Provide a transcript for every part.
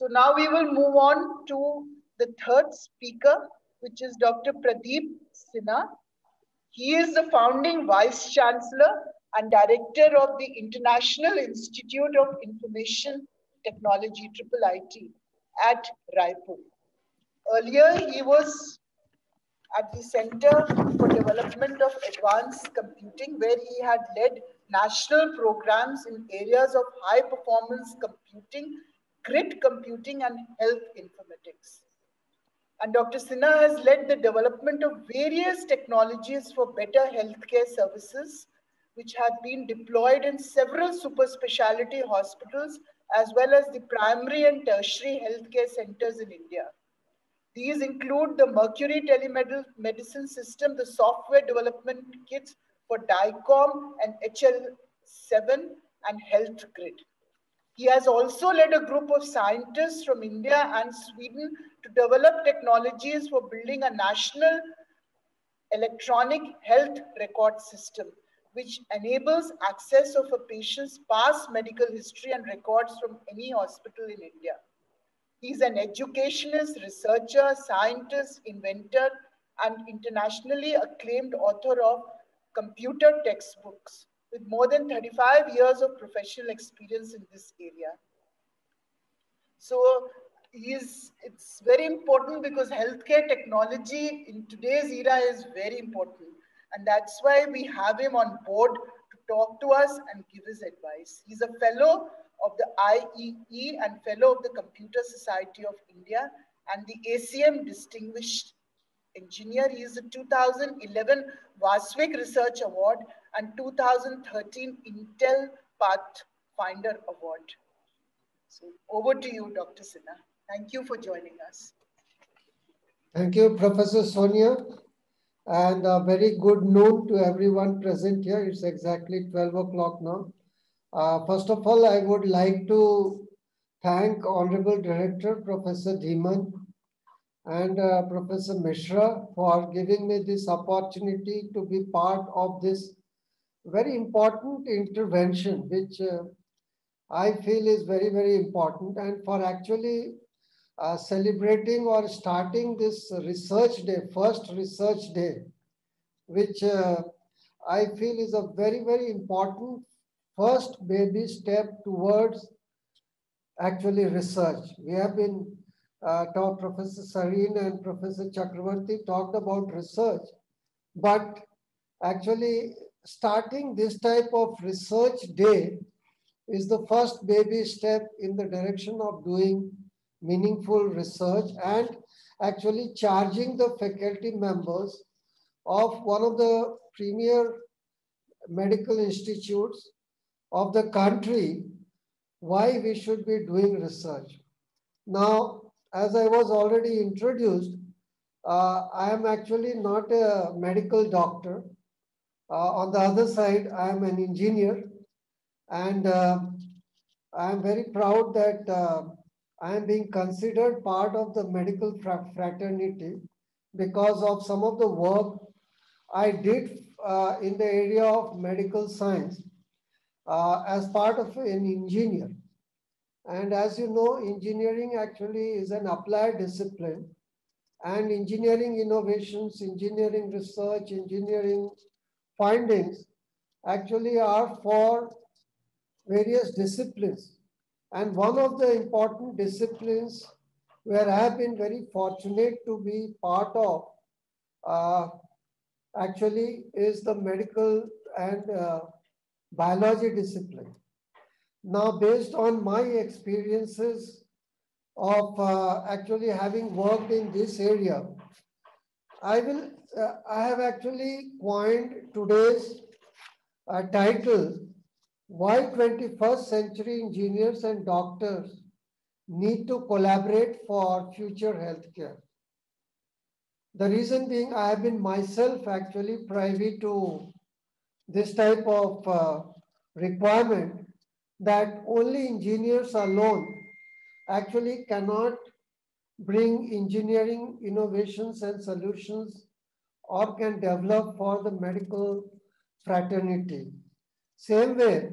So now we will move on to the third speaker, which is Dr. Pradeep Sinha. He is the founding Vice Chancellor and Director of the International Institute of Information Technology, IIIT, at Raipur. Earlier, he was at the Center for Development of Advanced Computing, where he had led national programs in areas of high performance computing, grid computing, and health informatics. And Dr. Sinha has led the development of various technologies for better healthcare services, which have been deployed in several super specialty hospitals, as well as the primary and tertiary healthcare centers in India. These include the Mercury telemedicine system, the software development kits for DICOM and HL7 and Health Grid. He has also led a group of scientists from India and Sweden to develop technologies for building a national electronic health record system, which enables access of a patient's past medical history and records from any hospital in India. He's an educationist, researcher, scientist, inventor, and internationally acclaimed author of computer textbooks with more than 35 years of professional experience in this area. So is it's very important because healthcare technology in today's era is very important. And that's why we have him on board to talk to us and give his advice. He's a fellow of the IEE and Fellow of the Computer Society of India and the ACM Distinguished Engineer. He is the 2011 Vasvik Research Award and 2013 Intel Pathfinder Award. So over to you, Dr. Sinha. Thank you for joining us. Thank you, Professor Sonia. And a very good noon to everyone present here. It's exactly 12 o'clock now. Uh, first of all, I would like to thank Honorable Director, Professor Dhiman and uh, Professor Mishra for giving me this opportunity to be part of this very important intervention, which uh, I feel is very, very important and for actually uh, celebrating or starting this research day, first research day, which uh, I feel is a very, very important first baby step towards actually research. We have been uh, taught Professor Sarin and Professor Chakravarti talked about research, but actually starting this type of research day is the first baby step in the direction of doing meaningful research and actually charging the faculty members of one of the premier medical institutes of the country why we should be doing research. Now, as I was already introduced, uh, I am actually not a medical doctor. Uh, on the other side, I am an engineer. And uh, I am very proud that uh, I am being considered part of the medical fraternity because of some of the work I did uh, in the area of medical science uh, as part of an engineer. And as you know, engineering actually is an applied discipline and engineering innovations, engineering research, engineering findings actually are for various disciplines. And one of the important disciplines where I have been very fortunate to be part of uh, actually is the medical and uh, biology discipline. Now, based on my experiences of uh, actually having worked in this area, I will, uh, I have actually coined today's uh, title, Why 21st Century Engineers and Doctors Need to Collaborate for Future Healthcare. The reason being I have been myself actually privy to this type of uh, requirement that only engineers alone actually cannot bring engineering innovations and solutions or can develop for the medical fraternity. Same way,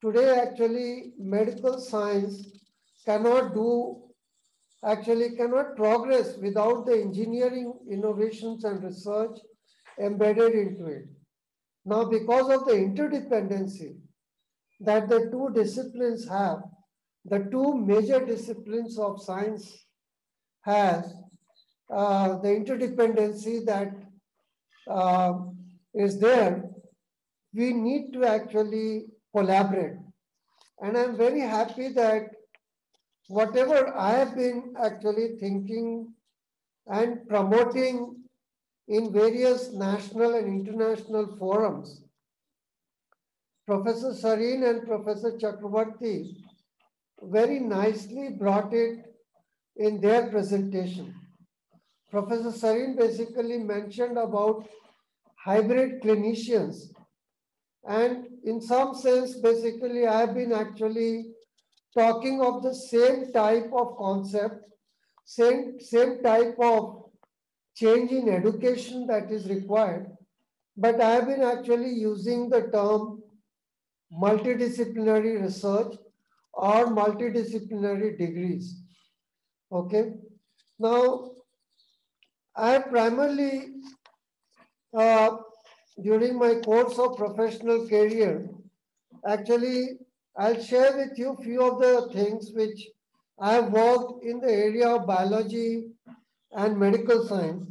today actually medical science cannot do, actually cannot progress without the engineering innovations and research embedded into it. Now, because of the interdependency that the two disciplines have, the two major disciplines of science has, uh, the interdependency that uh, is there, we need to actually collaborate. And I'm very happy that whatever I have been actually thinking and promoting in various national and international forums, Professor Sarin and Professor Chakravarti very nicely brought it in their presentation. Professor Sarin basically mentioned about hybrid clinicians. And in some sense, basically, I have been actually talking of the same type of concept, same, same type of change in education that is required. But I have been actually using the term multidisciplinary research or multidisciplinary degrees. Okay. Now, I primarily, uh, during my course of professional career, actually, I'll share with you few of the things which I have worked in the area of biology and medical science,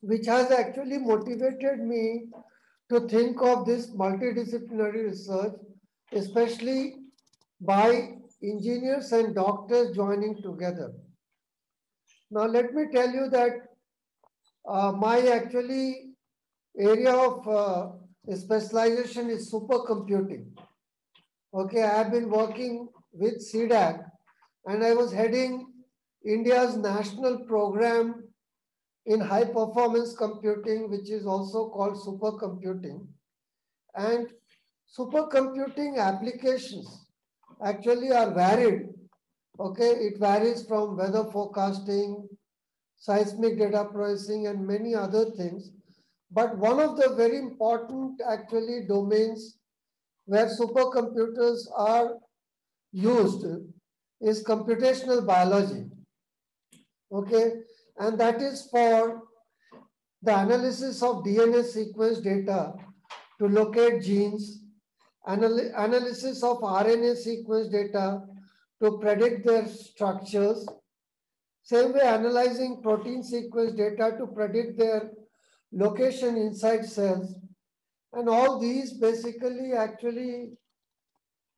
which has actually motivated me to think of this multidisciplinary research, especially by engineers and doctors joining together. Now, let me tell you that uh, my actually area of uh, specialization is supercomputing. Okay, I have been working with CDAC and I was heading India's national program in high performance computing, which is also called supercomputing. And supercomputing applications actually are varied. Okay, it varies from weather forecasting, seismic data processing, and many other things. But one of the very important actually domains where supercomputers are used is computational biology. Okay, and that is for the analysis of DNA sequence data to locate genes, anal analysis of RNA sequence data to predict their structures, same way analyzing protein sequence data to predict their location inside cells. And all these basically actually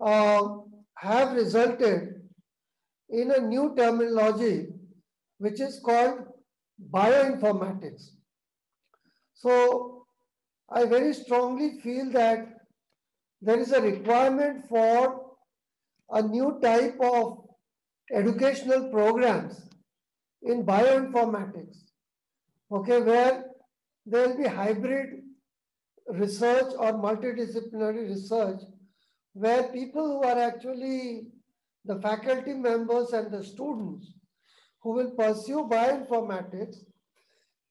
uh, have resulted in a new terminology which is called bioinformatics. So I very strongly feel that there is a requirement for a new type of educational programs in bioinformatics, okay, where there will be hybrid research or multidisciplinary research where people who are actually the faculty members and the students who will pursue bioinformatics,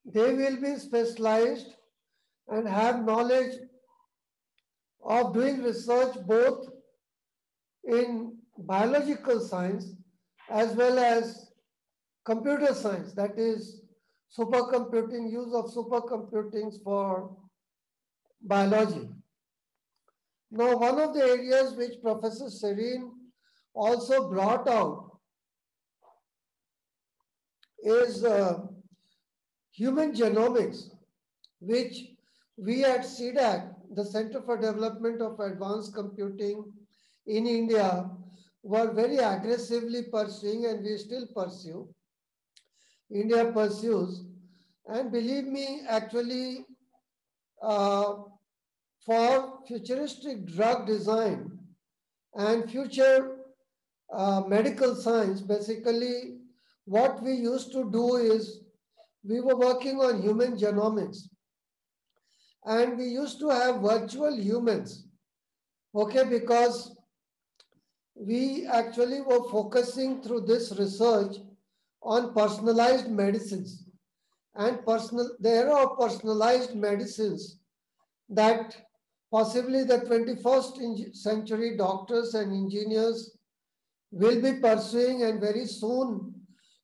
they will be specialized and have knowledge of doing research both in biological science as well as computer science, that is supercomputing, use of supercomputings for biology. Now, one of the areas which Professor Sarin also brought out is uh, human genomics, which we at CDAC, the Center for Development of Advanced Computing in India, were very aggressively pursuing and we still pursue. India pursues. And believe me, actually, uh, for futuristic drug design and future uh, medical science, basically what we used to do is we were working on human genomics and we used to have virtual humans, okay, because we actually were focusing through this research on personalized medicines. And personal, the era of personalized medicines that possibly the 21st century doctors and engineers will be pursuing and very soon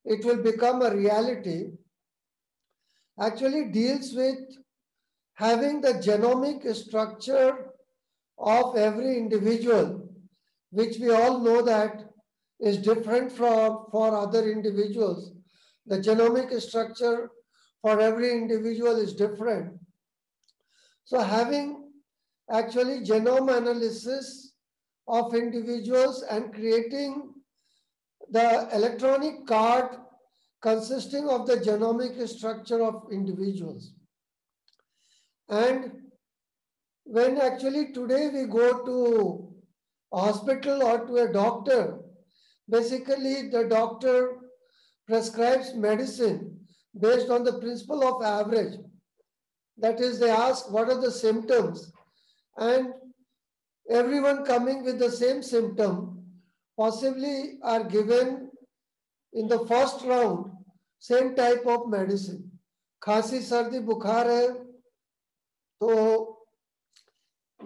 it will become a reality actually deals with having the genomic structure of every individual, which we all know that is different from for other individuals. The genomic structure for every individual is different. So having actually genome analysis of individuals and creating the electronic card consisting of the genomic structure of individuals. And when actually today we go to hospital or to a doctor, basically the doctor prescribes medicine based on the principle of average. That is, they ask what are the symptoms and everyone coming with the same symptom possibly are given in the first round same type of medicine. खांसी सर्दी बुखार है तो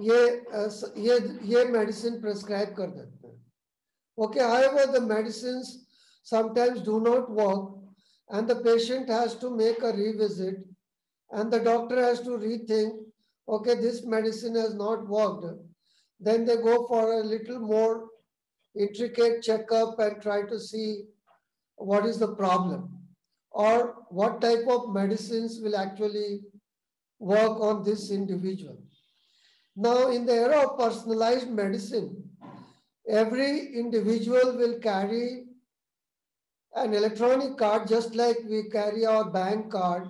ये ये ये medicine prescribe कर देते हैं okay however the medicines sometimes do not work and the patient has to make a revisit and the doctor has to rethink okay this medicine has not worked then they go for a little more intricate checkup and try to see what is the problem or what type of medicines will actually work on this individual. Now, in the era of personalized medicine, every individual will carry an electronic card just like we carry our bank card,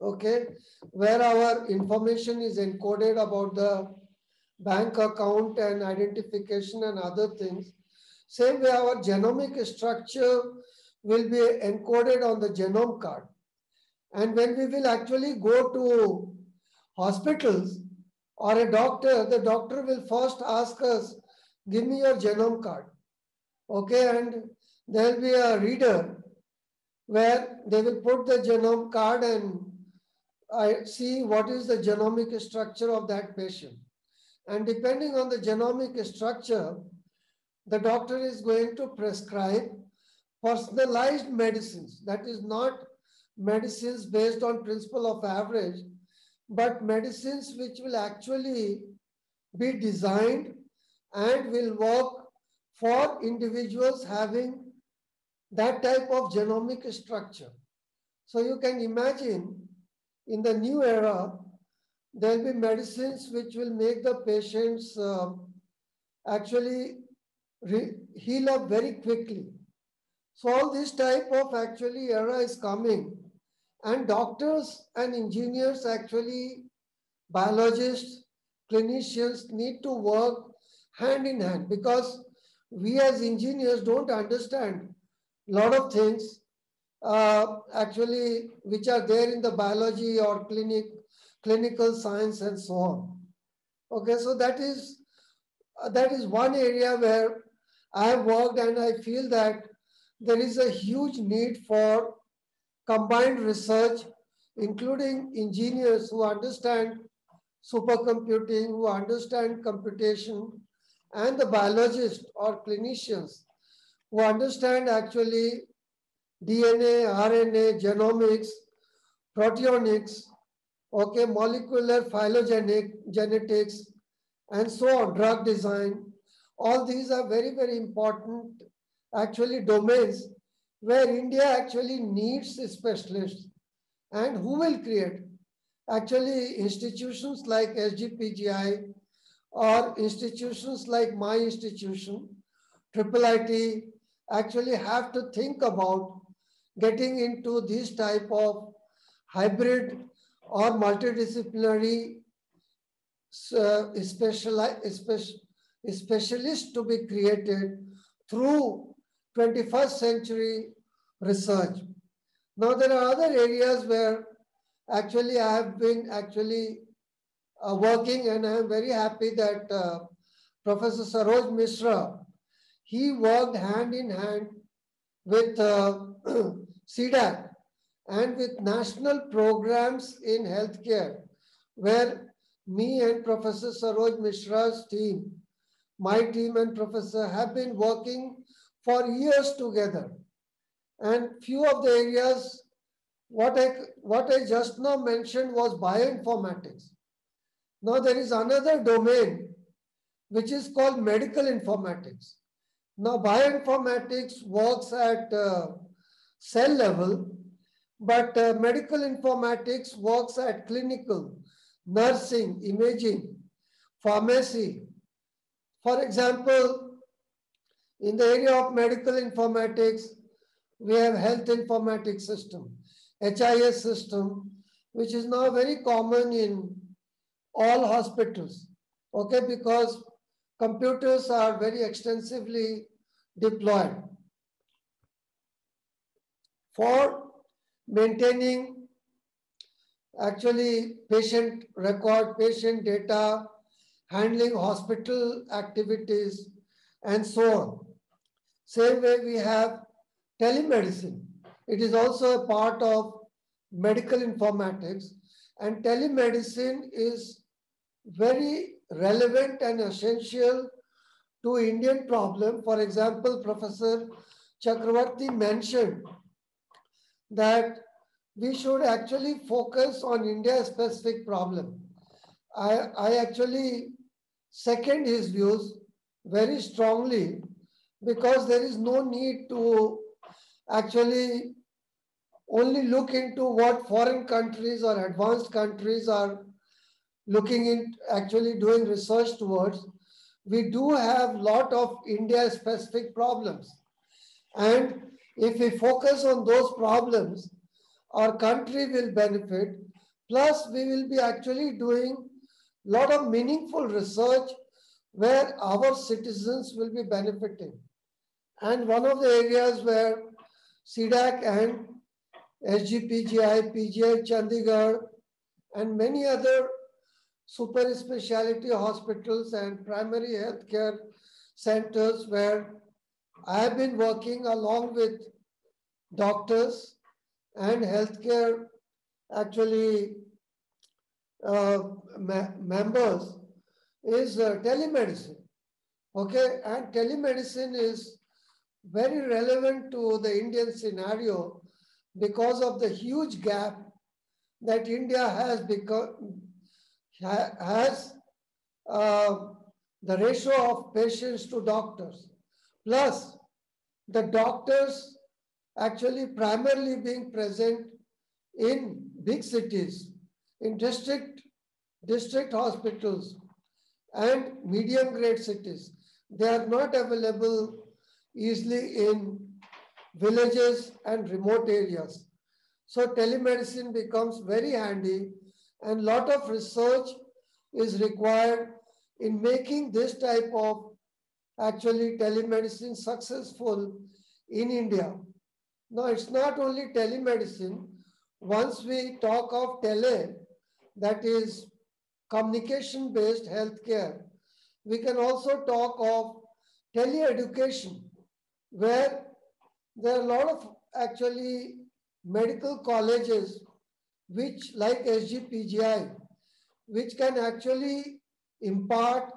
okay, where our information is encoded about the bank account and identification and other things. Same way our genomic structure will be encoded on the genome card. And when we will actually go to hospitals or a doctor, the doctor will first ask us, give me your genome card. Okay, and there will be a reader where they will put the genome card and I see what is the genomic structure of that patient. And depending on the genomic structure, the doctor is going to prescribe personalized medicines. That is not medicines based on principle of average, but medicines which will actually be designed and will work for individuals having that type of genomic structure. So you can imagine in the new era, there'll be medicines which will make the patients uh, actually heal up very quickly. So all this type of actually era is coming and doctors and engineers actually, biologists, clinicians need to work hand in hand because we as engineers don't understand a lot of things uh, actually which are there in the biology or clinic, clinical science and so on. Okay, so that is uh, that is one area where I have worked and I feel that there is a huge need for combined research, including engineers who understand supercomputing, who understand computation, and the biologists or clinicians who understand actually DNA, RNA, genomics, proteomics, okay, molecular phylogenetic genetics, and so on, drug design. All these are very, very important actually domains where India actually needs specialists and who will create. Actually institutions like SGPGI or institutions like my institution, Triple IT, actually have to think about getting into this type of hybrid or multidisciplinary uh, specialists to be created through 21st century research. Now there are other areas where actually I have been actually uh, working and I am very happy that uh, Professor Saroj Mishra, he worked hand in hand with uh, CDAC and with national programs in healthcare where me and Professor Saroj Mishra's team, my team and professor have been working for years together. And few of the areas, what I, what I just now mentioned was bioinformatics. Now there is another domain which is called medical informatics. Now bioinformatics works at uh, cell level, but uh, medical informatics works at clinical, nursing, imaging, pharmacy. For example, in the area of medical informatics, we have health informatics system, HIS system, which is now very common in all hospitals. Okay, because computers are very extensively deployed for maintaining actually patient record, patient data, handling hospital activities, and so on. Same way we have telemedicine. It is also a part of medical informatics and telemedicine is very relevant and essential to Indian problem. For example, Professor Chakravarti mentioned that we should actually focus on India specific problem. I, I actually second his views very strongly because there is no need to actually only look into what foreign countries or advanced countries are looking in actually doing research towards. We do have a lot of india specific problems. And if we focus on those problems our country will benefit. Plus we will be actually doing a lot of meaningful research where our citizens will be benefiting and one of the areas where CDAC and SGPGI, PGI Chandigarh, and many other super specialty hospitals and primary healthcare centers where I have been working along with doctors and healthcare actually uh, members is uh, telemedicine. Okay, and telemedicine is very relevant to the Indian scenario because of the huge gap that India has become, has uh, the ratio of patients to doctors. Plus, the doctors actually primarily being present in big cities, in district, district hospitals and medium grade cities. They are not available easily in villages and remote areas. So telemedicine becomes very handy and lot of research is required in making this type of actually telemedicine successful in India. Now it's not only telemedicine. Once we talk of tele, that is communication based healthcare, we can also talk of teleeducation where there are a lot of actually medical colleges which like SGPGI, which can actually impart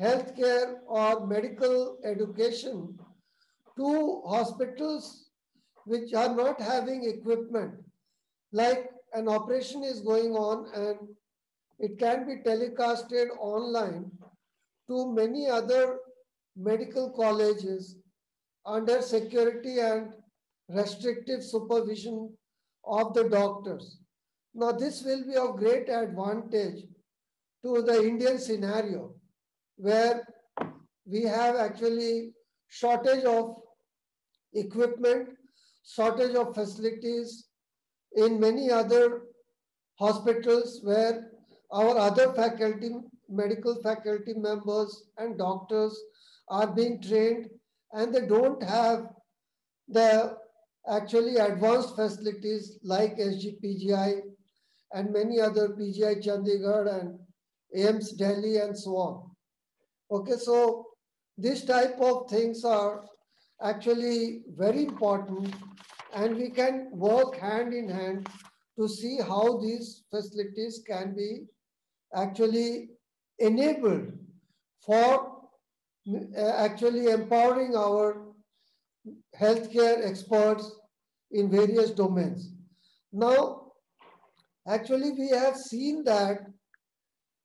healthcare or medical education to hospitals which are not having equipment. Like an operation is going on and it can be telecasted online to many other medical colleges under security and restrictive supervision of the doctors. Now, this will be of great advantage to the Indian scenario where we have actually shortage of equipment, shortage of facilities in many other hospitals where our other faculty, medical faculty members and doctors are being trained and they don't have the actually advanced facilities like SGPGI and many other PGI Chandigarh and AIIMS Delhi and so on. Okay, so this type of things are actually very important and we can work hand in hand to see how these facilities can be actually enabled for Uh, actually empowering our healthcare experts in various domains. Now, actually, we have seen that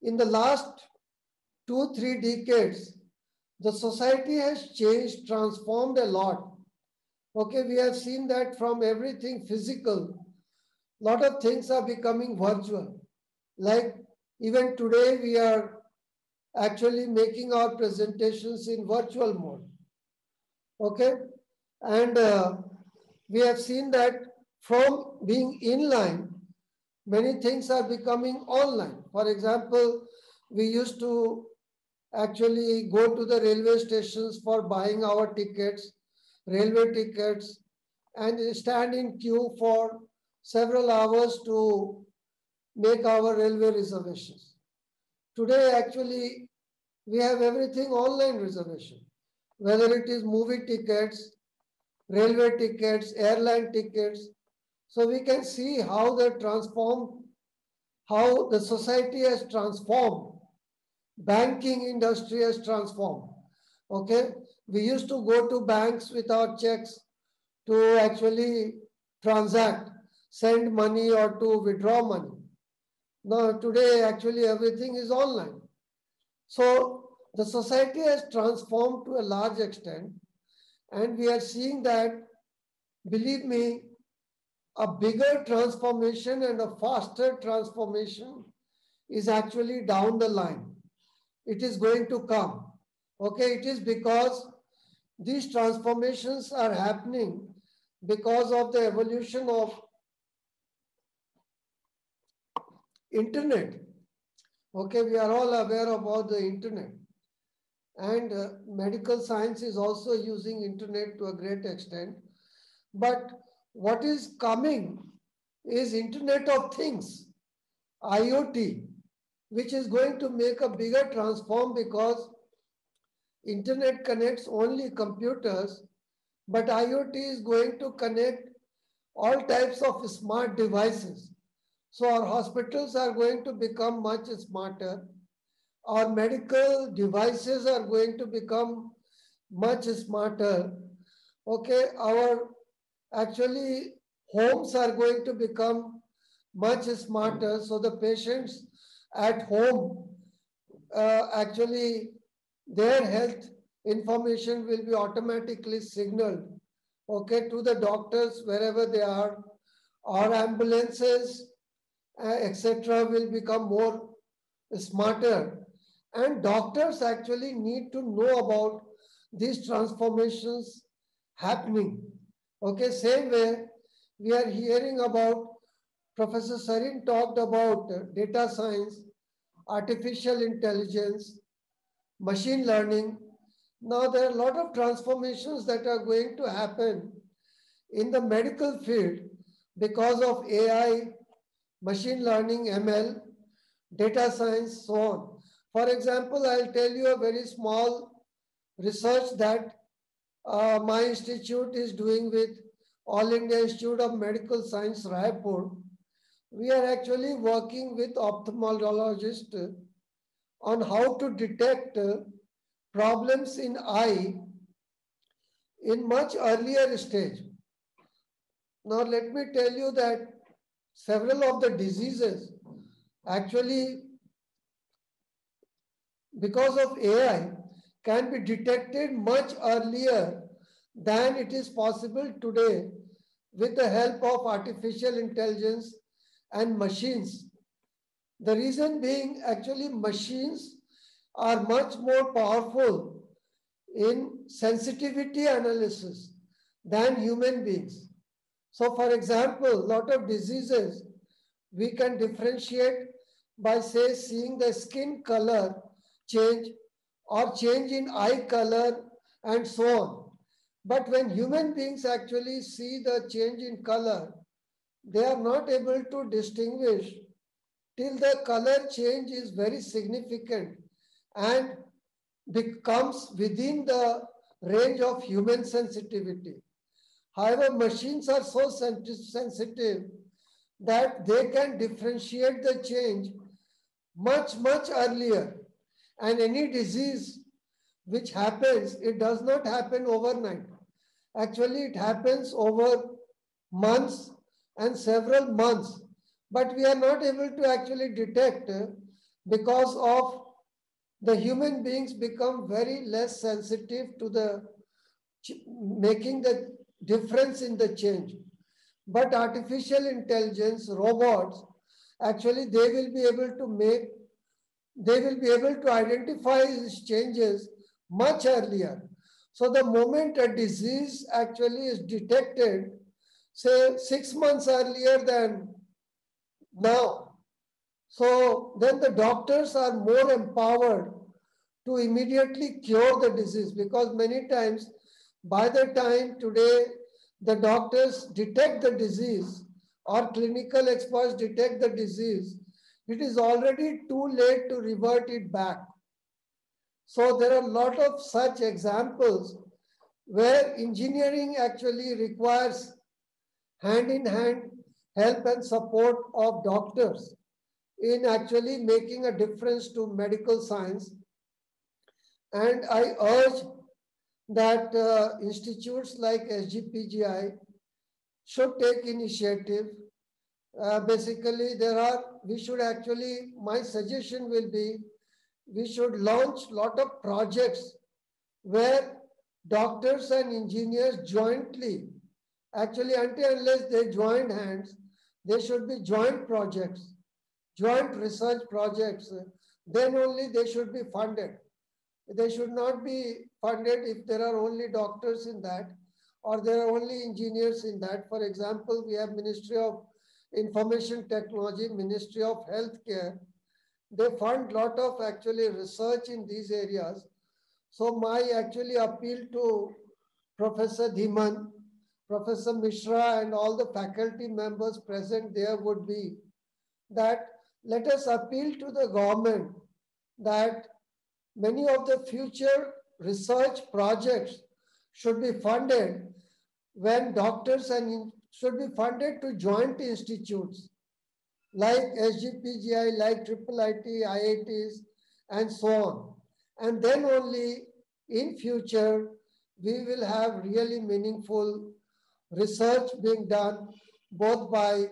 in the last two, three decades, the society has changed, transformed a lot. Okay, we have seen that from everything physical, lot of things are becoming virtual. Like even today, we are actually making our presentations in virtual mode. Okay, and uh, we have seen that from being inline, many things are becoming online. For example, we used to actually go to the railway stations for buying our tickets, railway tickets, and stand in queue for several hours to make our railway reservations. Today, actually, we have everything online reservation, whether it is movie tickets, railway tickets, airline tickets. So we can see how they transform, how the society has transformed. Banking industry has transformed. Okay. We used to go to banks with our checks to actually transact, send money or to withdraw money. Now today actually everything is online. So the society has transformed to a large extent and we are seeing that, believe me, a bigger transformation and a faster transformation is actually down the line. It is going to come. Okay, it is because these transformations are happening because of the evolution of internet. Okay, we are all aware about the internet. And uh, medical science is also using internet to a great extent. But what is coming is internet of things iot which is going to make a bigger transform because internet connects only computers but iot is going to connect all types of smart devices so our hospitals are going to become much smarter our medical devices are going to become much smarter. Okay, our actually homes are going to become much smarter. So the patients at home uh, actually their health information will be automatically signaled okay to the doctors wherever they are our ambulances Uh, etc will become more smarter and doctors actually need to know about these transformations happening. Okay, same way we are hearing about Professor Sarin talked about uh, data science, artificial intelligence, machine learning. Now there are a lot of transformations that are going to happen in the medical field because of AI, machine learning, ML, data science, so on. For example, I'll tell you a very small research that uh, my institute is doing with All India Institute of Medical Science, Raipur. We are actually working with ophthalmologists on how to detect problems in eye in much earlier stage. Now, let me tell you that several of the diseases actually because of AI can be detected much earlier than it is possible today with the help of artificial intelligence and machines. The reason being actually machines are much more powerful in sensitivity analysis than human beings. So for example, a lot of diseases we can differentiate by say seeing the skin color change or change in eye color and so on. But when human beings actually see the change in color, they are not able to distinguish till the color change is very significant and becomes within the range of human sensitivity. However, machines are so sensitive that they can differentiate the change much, much earlier. And any disease which happens, it does not happen overnight. Actually, it happens over months and several months. But we are not able to actually detect because of the human beings become very less sensitive to the making the difference in the change. But artificial intelligence, robots, actually they will be able to make, they will be able to identify these changes much earlier. So the moment a disease actually is detected, say six months earlier than now, so then the doctors are more empowered to immediately cure the disease because many times by the time today the doctors detect the disease or clinical experts detect the disease, it is already too late to revert it back. So there are a lot of such examples where engineering actually requires hand in hand help and support of doctors in actually making a difference to medical science. And I urge that uh, institutes like SGPGI should take initiative. Uh, basically, there are, we should actually, my suggestion will be, we should launch lot of projects where doctors and engineers jointly, actually until unless they join hands, they should be joint projects, joint research projects, then only they should be funded. They should not be funded if there are only doctors in that or there are only engineers in that. For example, we have Ministry of Information Technology, Ministry of Healthcare. They fund lot of actually research in these areas. So my actually appeal to Professor Dhiman, Professor Mishra and all the faculty members present there would be that let us appeal to the government that many of the future research projects should be funded when doctors and should be funded to joint institutes like SGPGI, like IIIT, IITs, and so on. And then only in future, we will have really meaningful research being done both by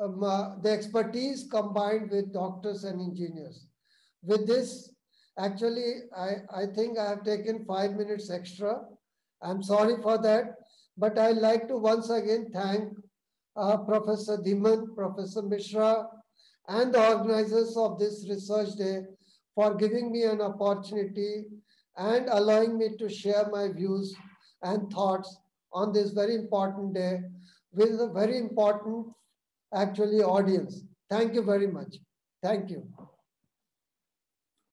um, uh, the expertise combined with doctors and engineers. With this, Actually, I, I think I have taken five minutes extra. I'm sorry for that, but I'd like to once again thank uh, Professor Dhiman, Professor Mishra, and the organizers of this research day for giving me an opportunity and allowing me to share my views and thoughts on this very important day with a very important actually audience. Thank you very much. Thank you.